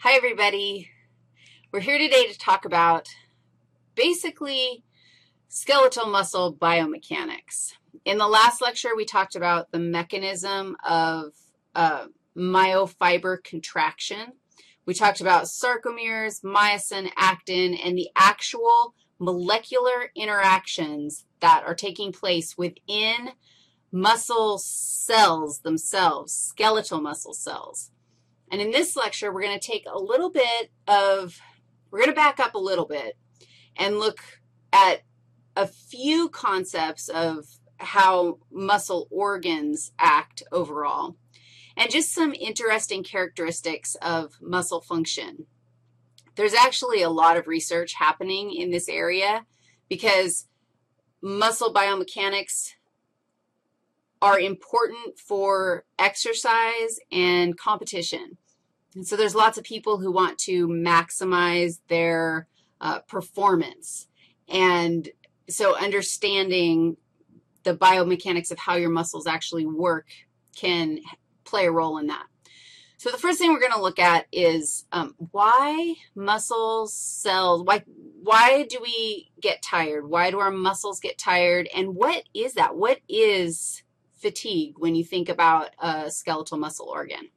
Hi, everybody. We're here today to talk about basically skeletal muscle biomechanics. In the last lecture, we talked about the mechanism of uh, myofiber contraction. We talked about sarcomeres, myosin, actin, and the actual molecular interactions that are taking place within muscle cells themselves, skeletal muscle cells. And in this lecture, we're going to take a little bit of, we're going to back up a little bit and look at a few concepts of how muscle organs act overall and just some interesting characteristics of muscle function. There's actually a lot of research happening in this area because muscle biomechanics are important for exercise and competition. And so there's lots of people who want to maximize their uh, performance. And so understanding the biomechanics of how your muscles actually work can play a role in that. So the first thing we're going to look at is um, why muscle cells, why, why do we get tired? Why do our muscles get tired? And what is that? What is fatigue when you think about a skeletal muscle organ.